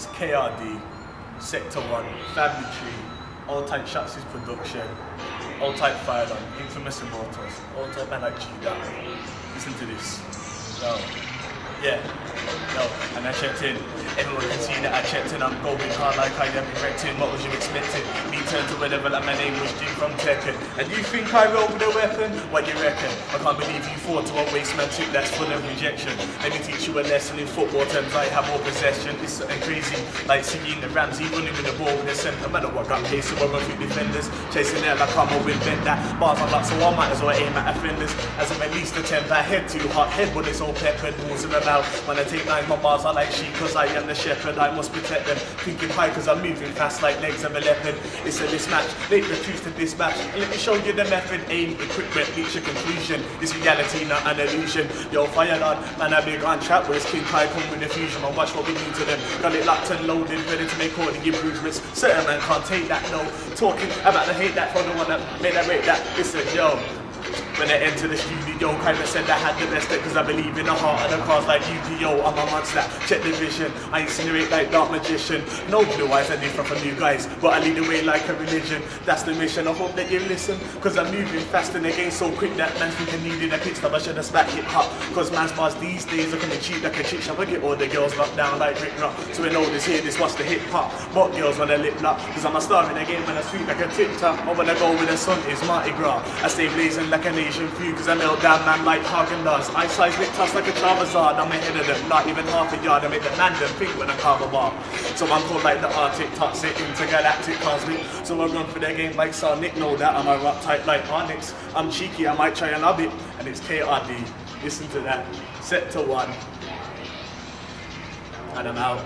It's KRD, Sector 1, Family Tree, All Type Shots production, All Type Fire on, Infamous Immortals, All Type G Listen to this. Yo. Yeah. Yo, and I checked in. Everyone can see that I checked in. I'm going hard like I am erecting. What was you expecting? Me turn to whatever like my name was Jin from Tekken. And you think I roll with a weapon? What you reckon? I can't believe you fought to a waste man tip that's full of rejection. Let me teach you a lesson in football terms. I have more possession. It's something crazy. Like seeing the Ramsey running with the ball with a got pace run through defenders. Chasing it like I'm a win bend that. Bars are lots so I might as well aim at offenders. As I'm at least a 10 head too hot head, but it's all peppered. Walls in the mouth. When I take nine, my bars are like sheep, cause I am the shepherd. I must protect them. Thinking high, cause I'm moving fast like legs of a leopard. It's a mismatch. Make the truth to this match. And let me show you the method. Aim, equipment, reach a conclusion. This reality, not an illusion. Yo, fire lord, man, I big on chat. Where's King Kai come with the fusion? Man, watch what we do to them. Got it locked and loaded, ready to make all the improvements. Certain man can't take that, no. Talking about the hate that for the one that made that rate that. Listen, yo. When I enter the studio, kinda said I had the best cause I believe in the heart of the cars like UPO. I'm a monster, check the vision. I incinerate like dark magician. No blue eyes, I different from you guys, but I lead the way like a religion. That's the mission. I hope that you listen, cause I'm moving fast in the game so quick that man's thinking needed a pit stop. I should have spat hip hop, cause man's bars these days are coming cheap like a chick shop. I get all the girls locked down like Rick Rock. So we know this here, this what's the hip hop. What girls when they lip lock, cause I'm a star in the game when I sweep like a TikTok. Or when I go with the sun, it's Mardi Gras. I stay blazing like an Asian few, cause I melt down man like Häagen-Dazs. I size lick toss like a Charizard. I'm ahead of them, not even half a yard. I make the man them think when I carve a bar. So I'm called like the Arctic, toxic, intergalactic cosmic. So I run for their game like Sonic. Know that I'm a rock type like Onix. I'm cheeky, I might try and love it. And it's KRD. Listen to that. Set to one. And I'm out.